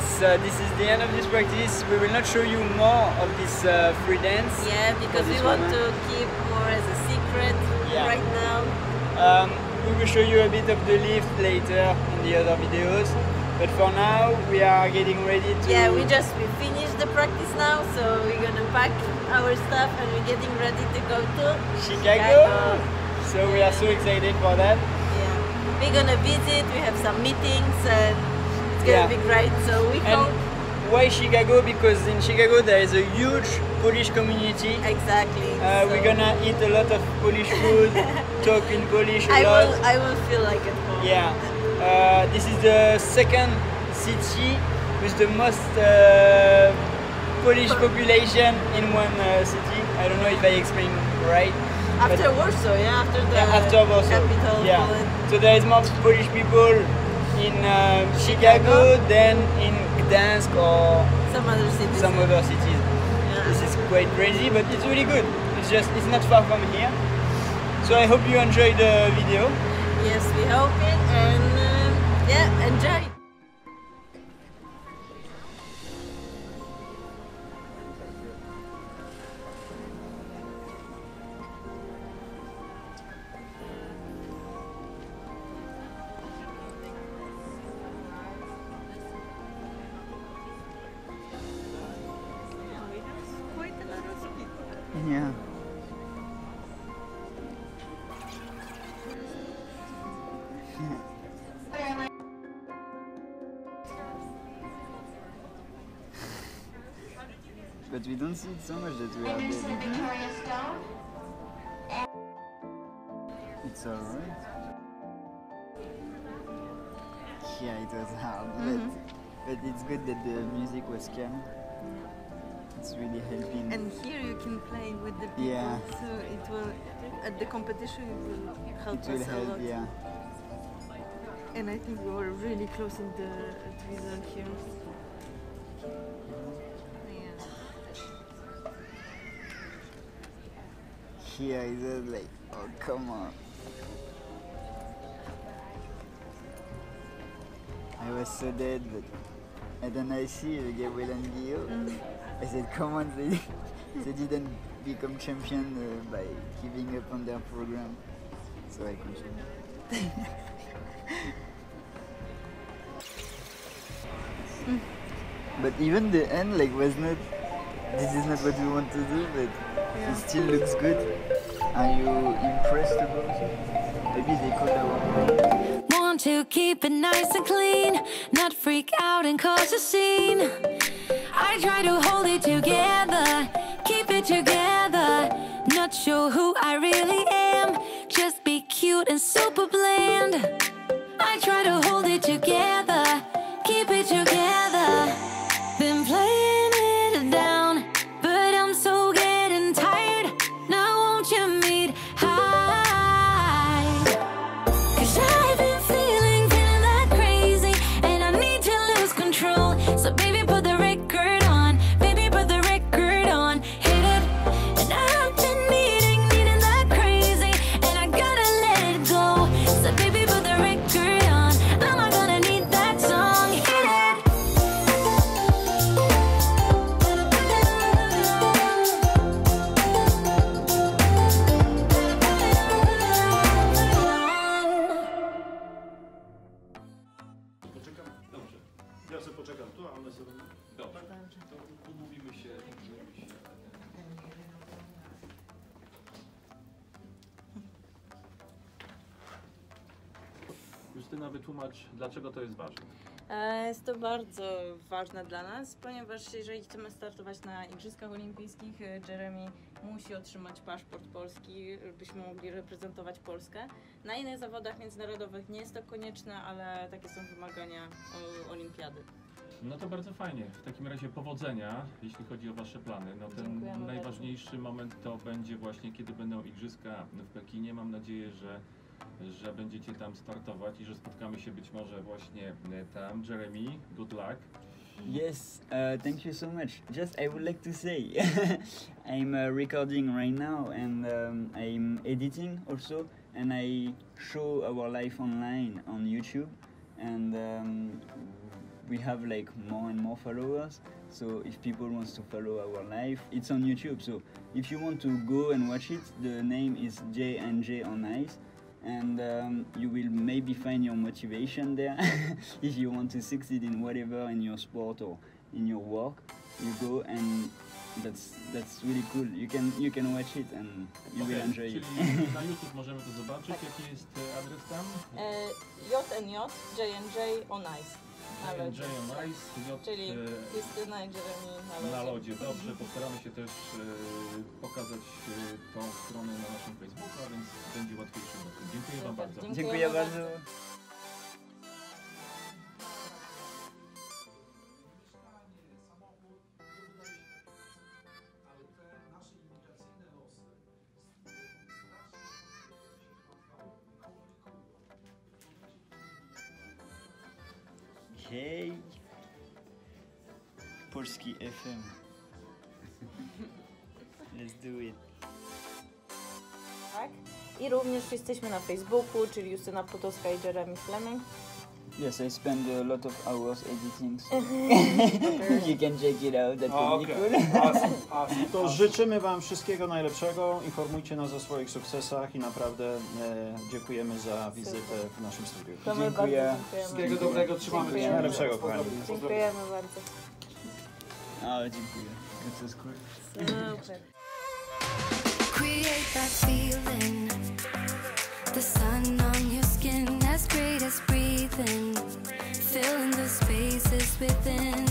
Yes, uh, this is the end of this practice. We will not show you more of this uh, free dance. Yeah, because we want to keep more as a secret Yeah. right now. Um, we will show you a bit of the lift later in the other videos. But for now, we are getting ready to. Yeah, we just we finished the practice now, so we're gonna pack our stuff and we're getting ready to go to Chicago. So we are so excited for that. Yeah, we're gonna visit. We have some meetings and it's gonna Yeah. be great. So we And hope why Chicago? Because in Chicago there is a huge Polish community. exactly. Uh, so We're gonna eat a lot of Polish food, talk in Polish a I lot. will I will feel like at home. Yeah, uh, this is the second city with the most uh, Polish population in one uh, city. I don't know if I explained right. After Warsaw, yeah, after the yeah, after Warsaw. capital of Yeah. Poland. So there is more Polish people in uh, Chicago then in Gdansk or Some other cities. some other cities. Yeah. This is quite crazy, but it's really good. It's just it's not far from here. So I hope you enjoyed the video. Yes, we hope it and uh, yeah, enjoy. But we don't see it so much that we are there. It's alright. Yeah, it was hard, but, mm-hmm. but it's good that the music was calm. It's really helping. And here you can play with the people, Yeah. so it will at the competition it will help it will us a lot. yeah. And I think we were really close in the result here. Here it was like, oh come on. I was so dead, but and then I see Gabriel and Guillaume. I said, come on, they, they didn't become champion uh, by giving up on their program. So I continued. but even the end like was not this is not what we want to do but it still looks good. Are you impressed about it? Maybe they could have Want to keep it nice and clean, not freak out and cause a scene. I try to hold it together, keep it together. Not sure who I really am, just be cute and super bland. I try to hold it together, you meet Justyna, wytłumacz, dlaczego to jest ważne. E, Jest to bardzo ważne dla nas, ponieważ jeżeli chcemy startować na Igrzyskach Olimpijskich, e, Jeremy musi otrzymać paszport polski, byśmy mogli reprezentować Polskę. Na innych zawodach międzynarodowych nie jest to konieczne, ale takie są wymagania olimpiady. No to bardzo fajnie. W takim razie powodzenia, jeśli chodzi o Wasze plany. No ten Dziękujemy najważniejszy moment to będzie właśnie, kiedy będą Igrzyska w Pekinie. Mam nadzieję, że, że będziecie tam startować i że spotkamy się być może właśnie tam. Jeremy, good luck. Yes, uh, thank you so much. Just I would like to say, I'm uh, recording right now and um, I'm editing also, and I show our life online on YouTube, and um, we have like more and more followers. So if people wants to follow our life, it's on YouTube. So if you want to go and watch it, the name is J and J on Ice and um, you will maybe find your motivation there if you want to succeed in whatever in your sport or in your work you go and that's that's really cool you can you can watch it and you will Okej, enjoy czyli it na YouTube możemy to zobaczyć. Jaki jest adres tam? E, JNJ, JNJ on Ice. Na J lodzie. on Ice, J, Czyli Krystyna i Jeremy na lodzie. na lodzie. Dobrze, postaramy się też e, pokazać e, tą stronę na naszym Facebooku, a więc bardzo. dziękuję. dziękuję bardzo Hej! Polski FM. Let's do it. Tak? I również jesteśmy na Facebooku, czyli Justyna Potowska i Jeremy Fleming. Yes, I spend a lot of hours editing, so you can check it out. That would be cool. To życzymy Wam wszystkiego najlepszego. Informujcie nas o swoich sukcesach i naprawdę e, dziękujemy za wizytę w naszym studiu. To my Dziękuję. bardzo. Wszystkiego dobrego, trzymamy kciuki. Najlepszego, kochani. Dziękujemy bardzo. Oh, dziękuję. Cool. Super. Create that feeling. The sun on your skin, as great as breathing. Filling the spaces within.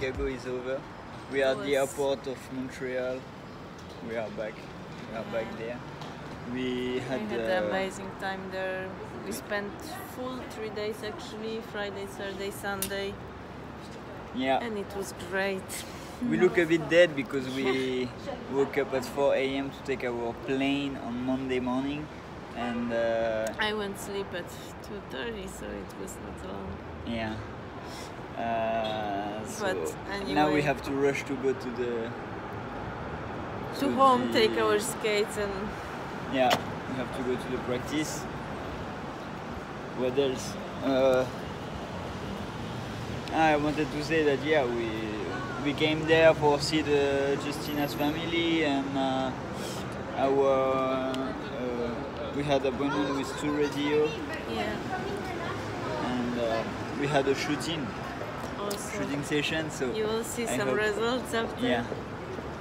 Chicago is over. We are at the airport of Montreal. We are back. We are back there. We We had, had uh, an amazing time there. We spent full three days actually, Friday, Saturday, Sunday, yeah. and it was great. We look a bit dead because we woke up at 4 a.m. to take our plane on Monday morning, and uh, I went sleep at 2.30, so it was not long. yeah. Uh, so But now we have to rush to go to the To to home, the- take our skates and Yeah, we have to go to the practice. What else? Uh, I wanted to say that yeah, we we came there for see the Justyna's family and uh, our uh, we had a appointment with Two Radio yeah, and uh, we had a shooting shooting session. So you will see I some hope- results after. yeah,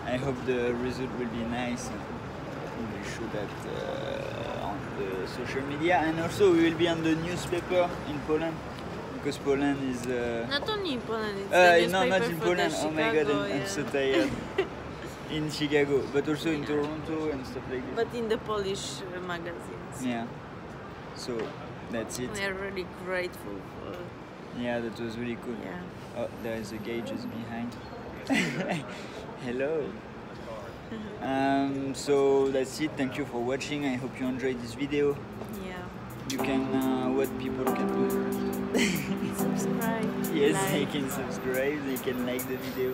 I hope the result will be nice. We will show that uh, on the social media, and also we will be on the newspaper in Poland because Poland is. Uh, Not only in Poland, it's uh, no, not in Poland. Oh my god, Chicago, I'm, I'm so tired. in Chicago, but also in Yeah. Toronto and stuff like that. But in the Polish uh, magazines. yeah. So that's it. We are really grateful for yeah, that was really cool. Yeah. Oh, there is a gauges behind. Hello. Um, so that's it. Thank you for watching. I hope you enjoyed this video. Yeah. You can. Uh, what people can do? subscribe. Yes, like. they can subscribe. They can like the video.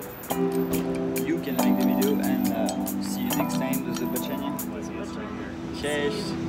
You can like the video, and uh, see you next time. This is the channel. Cheers.